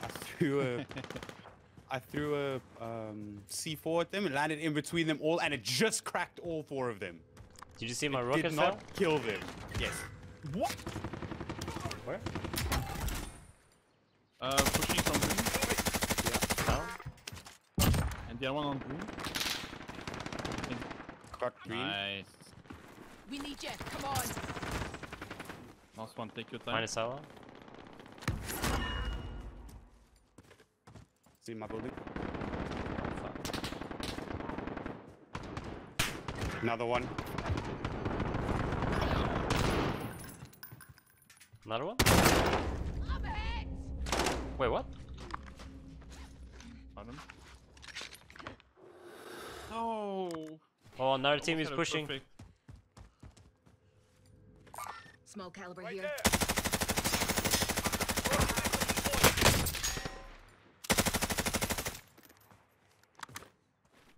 I threw a I threw a um, C4 at them and landed in between them all, and it just cracked all four of them. Did you see my Did rocket not fell? kill them. Yes. What? Where? Uh, pushing some green. Down? And the other one on green. Got green. Nice. We need you. Come on. Last one, take your time. Minus hour. See my building. Another one. Another one? Wait, what? Pardon? No. Oh, another team is Almost had a pushing. perfect- Small caliber here.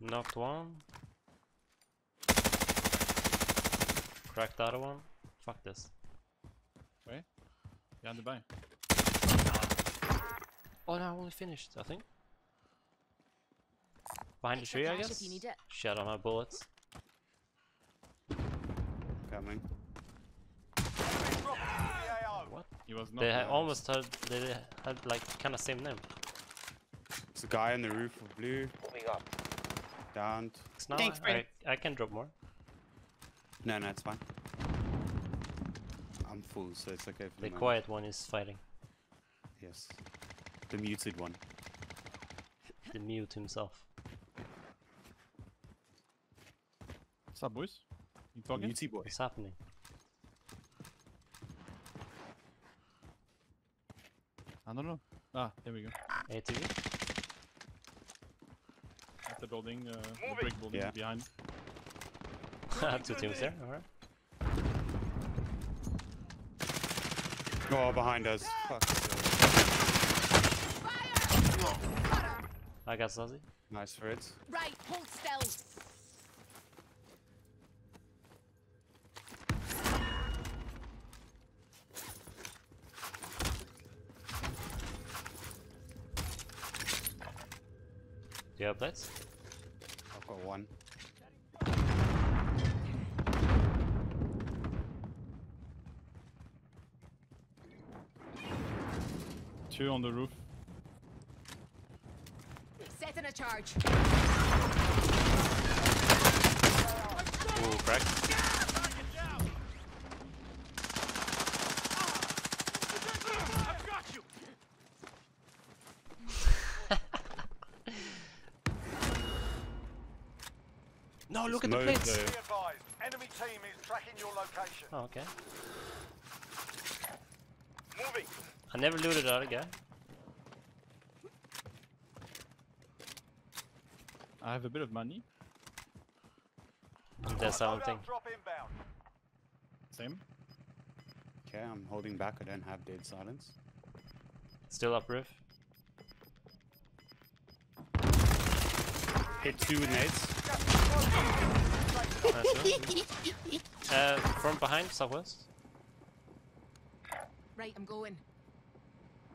Knocked one. Cracked the other one. Fuck this. Wait. Behind the bay. Oh no, I only finished, I think. Behind the tree, I cash if guess? you need it. Shut on my bullets. Coming. What? He was not. They had almost had, they had like kind of same name. It's a guy on the roof of blue. Moving up. Downed. It's now Thanks, I, Freddy. I can drop more. No, no, it's fine. I'm full, so it's okay for The moment. quiet one is fighting. Yes. The muted one. The mute himself. What's up, boys? You The talking? muty boy. What's happening? I don't know. Ah, there we go. ATV? At the building, uh, the brick building Yeah. behind. Two teams there, alright. Go Oh, behind us. Fuck. I got Zassie. Nice for it. Right, hold still. You have plates? I've got one. Two on the roof. Setting a charge. Ooh, cracked. No, look at the Mode plates! the- Be advised, enemy team is tracking your location. Oh, okay. Moving. I never looted the other guy. I have a bit of money. That's something. Loadout drop inbound. Same. Okay, I'm holding back. I don't have dead silence. Still up roof. Hit two nades. Nice one. uh, from behind, southwest. Right, I'm going.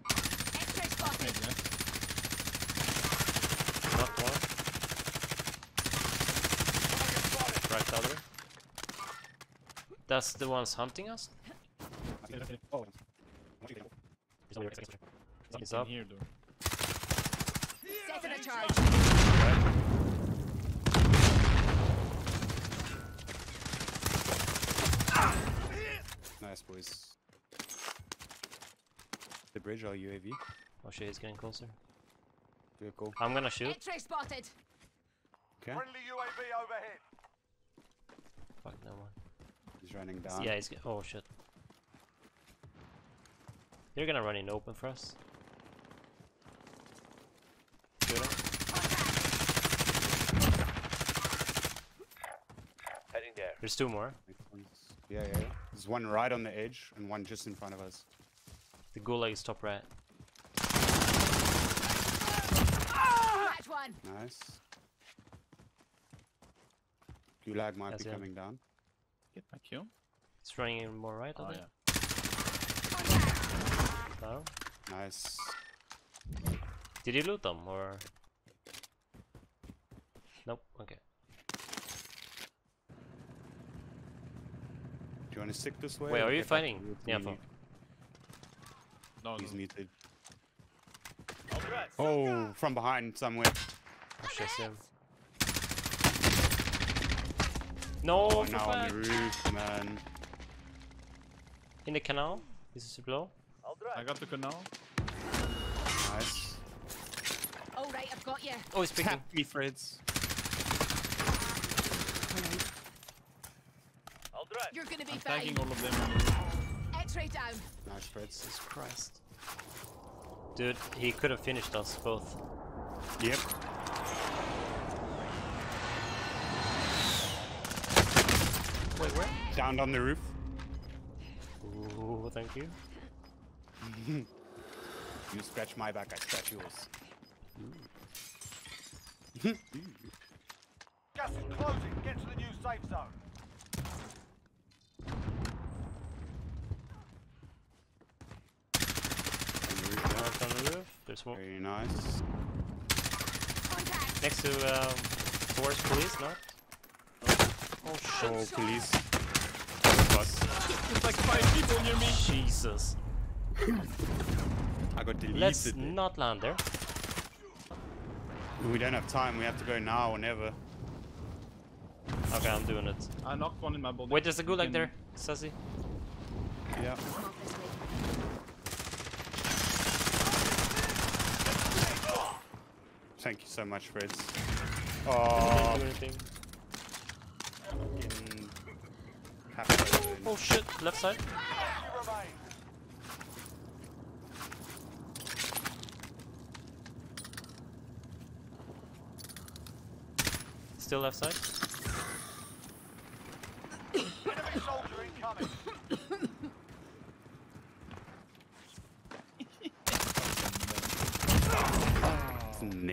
X-ray spotted. Maybe, one. Right the other. That's the ones hunting us? He's In up. here, though. Setting a charge. Nice, boys. The bridge or UAV? Oh shit, he's getting closer. Vehicle. I'm gonna shoot. X-ray spotted. Okay. Friendly UAV overhead. Fuck, no one. He's running down. Yeah, he's. g- Oh shit. They're gonna run in open for us. Shoot. Heading there. There's two more. Yeah, yeah, yeah. There's one right on the edge and one just in front of us. The gulag is top right. Catch one. Nice. Gulag might That's be him. coming down. Get my kill. It's running in more right, I Oh yeah. No? Nice. Did you loot them or? Nope. Okay. You want to stick this way? Wait, are you get fighting? route Yeah, we for- need? No, He's no. muted. Oh, from behind somewhere. Oh shit, him. No, Oh, for now on the roof, man. In the canal. This is blow? I got the canal. Nice. All right, I've got you. Oh, he's picking. Tap me, Freds. You're gonna be I'm fine. tagging all of them. on. X-ray down. Nice, Freds. Jesus Christ. Dude, he could have finished us both. Yep. Wait, where? Down on the roof. Ooh, thank you. You scratch my back, I scratch yours. Gas is closing. Get to the new safe zone. On the roof, Marked on the roof. There's one Very nice. Contact. next to um, towards police, no? Oh shit. Oh, police. There's like five people near me. Jesus. I got deleted. Let's not land there. We don't have time. We have to go now or never. Okay, I'm doing it. I knocked one in my body. Wait, there's a You gulag can- there, Zassie. Yeah. Come off this way. Thank you so much, Freds. Didn't Oh, do anything. fucking captured. Oh shit, left side. Still left side.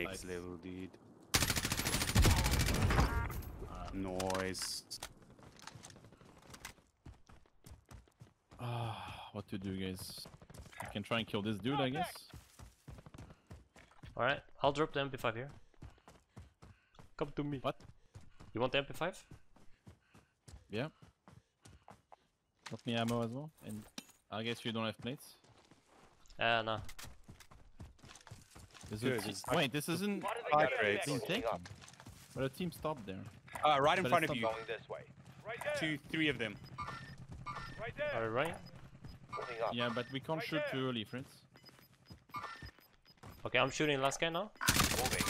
Next level, dude. Noise. Ah, what to do, guys? I can try and kill this dude, I guess. Alright, I'll drop the MP5 here. Come to me. What? You want the MP5? Yeah. Got me ammo as well, and I guess you don't have plates. Uh, no. This Good, is wait, this isn't Five rates. team taken. But a team stopped there. Uh, right in But front of not you. this way. Right there. Two, three of them. Right there. you running? Moving up. Yeah, but we can't Right shoot there. too early, friends. Okay, I'm shooting last guy now. Moving.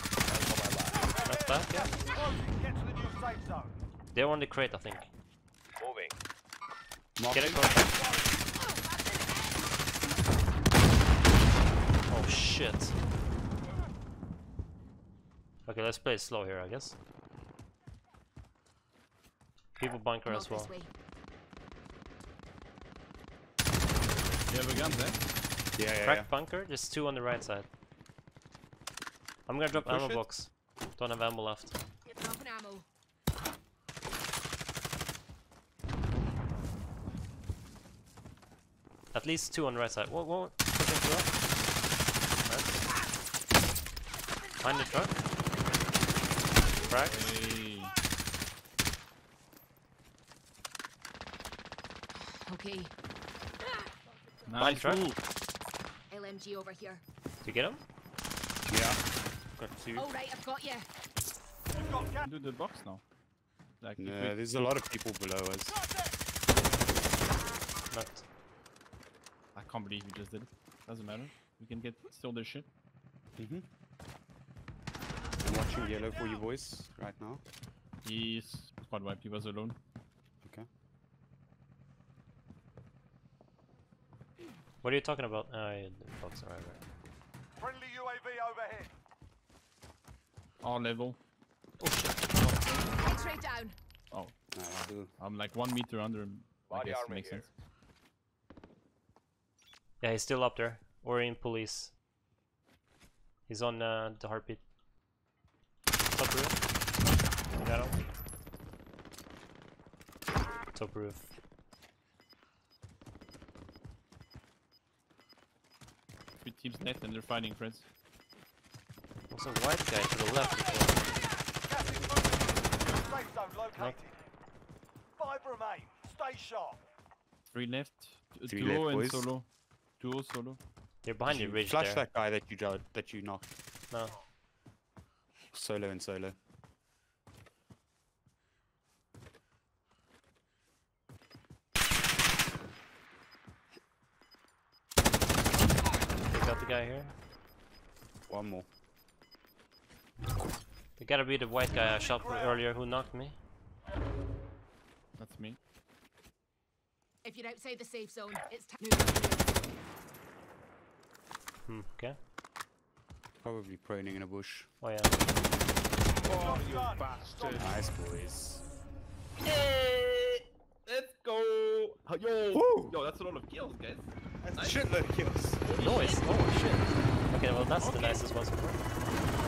Left back, yeah. Closing. Get to the new safe zone. They're on the crate, I think. Moving. Mark Get it, them. contact. Oh shit. Okay, let's play it slow here, I guess. People bunker Come as well. You have a gun there? Yeah, yeah, Crack yeah. bunker, there's two on the right side. I'm gonna drop ammo it? box. Don't have ammo left. Dropping ammo. At least two on the right side. Whoa, whoa. Pushing through. Nice. Behind the truck. Crack. Hey. Okay. Nice truck. move. LMG over here. Did you get him? Yeah. Got two. All right, I've got you. You've got. Do the box now. Like, if No, we- there's a lot of people below us. Knocked. I can't believe we just did it. Doesn't matter. We can get still their shit. Mm-hmm. I'm watching yellow for you boys right now. He's squad wipe. He was alone. Okay. What are you talking about? Oh, yeah, the box. Right, right. Friendly UAV overhead. All level. Oh shit. X-ray down. Oh, No, I do. I'm like one meter under him. I guess it armor makes here. sense. Yeah, he's still up there. Or in police. He's on uh, the heartbeat. Top roof. Got him. Top roof. Three teams left and they're fighting, friends. There's a white guy to the left. before. Gas is moving. New safe zone located. Five remain. Stay sharp. Three left. uh, Three duo left, and boys. solo. Duo solo. They're behind you, ridge Flash there. that guy that you that you knocked. No. Solo and solo. They got the guy here. One more. They gotta be the white guy I shot earlier who knocked me. That's me. If you're outside the safe zone, it's time. Move. Hmm, okay. Probably proning in a bush. Oh yeah. Oh, you bastard. Nice boys. Hey, let's go. Yo, Woo! yo, that's a lot of kills, guys. That's shitload of kills. Noise! Oh shit. Okay, well that's the nicest one so far.